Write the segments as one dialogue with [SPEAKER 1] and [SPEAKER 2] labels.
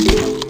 [SPEAKER 1] you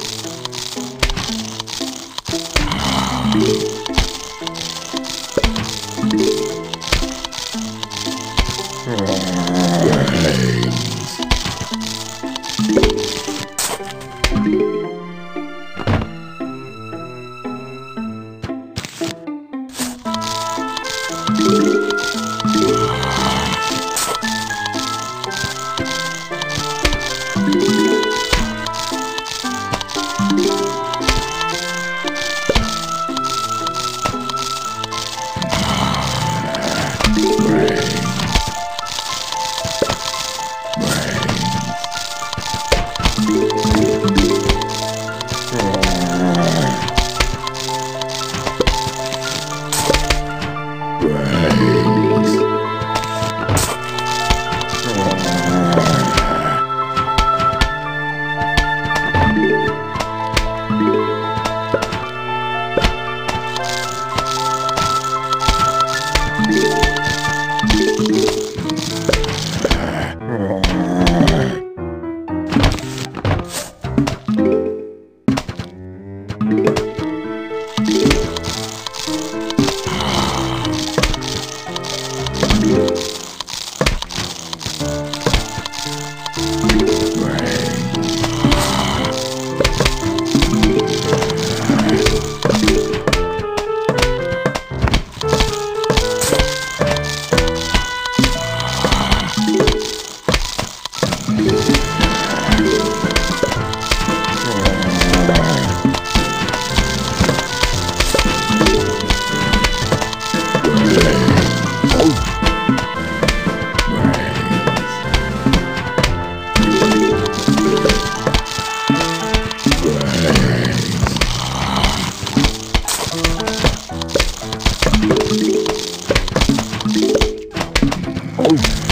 [SPEAKER 1] Oh.